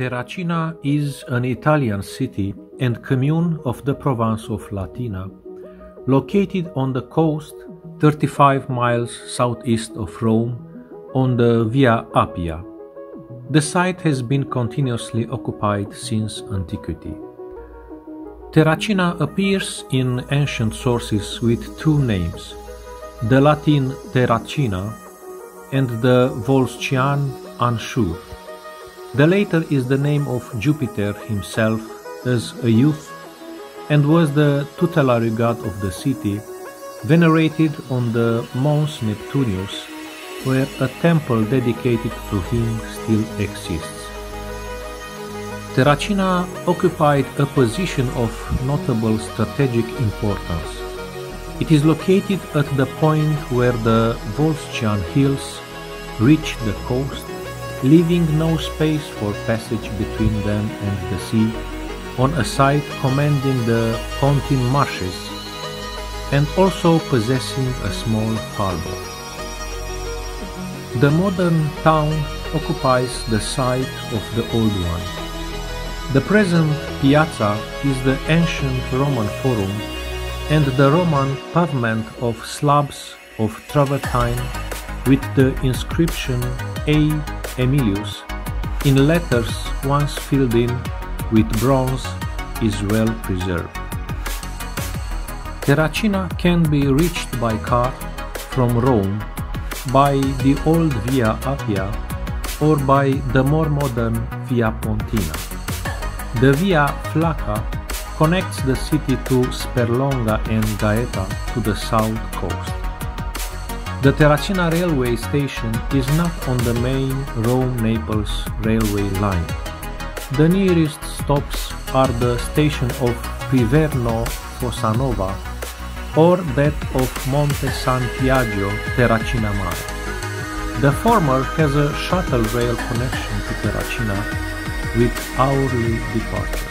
Terracina is an Italian city and commune of the province of Latina, located on the coast 35 miles southeast of Rome on the Via Appia. The site has been continuously occupied since antiquity. Terracina appears in ancient sources with two names, the Latin Terracina and the Volscian Anxur. The latter is the name of Jupiter himself as a youth and was the tutelary god of the city, venerated on the Mons Neptunius, where a temple dedicated to him still exists. Terracina occupied a position of notable strategic importance. It is located at the point where the Volscian hills reach the coast leaving no space for passage between them and the sea, on a site commanding the Pontine marshes, and also possessing a small harbor. The modern town occupies the site of the old one. The present piazza is the ancient Roman Forum and the Roman pavement of slabs of travertine with the inscription A Emilius, in letters once filled in with bronze, is well preserved. Terracina can be reached by car from Rome by the old Via Appia or by the more modern Via Pontina. The Via Flacca connects the city to Sperlonga and Gaeta to the south coast. The Terracina railway station is not on the main Rome-Naples railway line. The nearest stops are the station of Priverno Fossanova or that of Monte San Biagio Terracina Mare. The former has a shuttle rail connection to Terracina with hourly departure.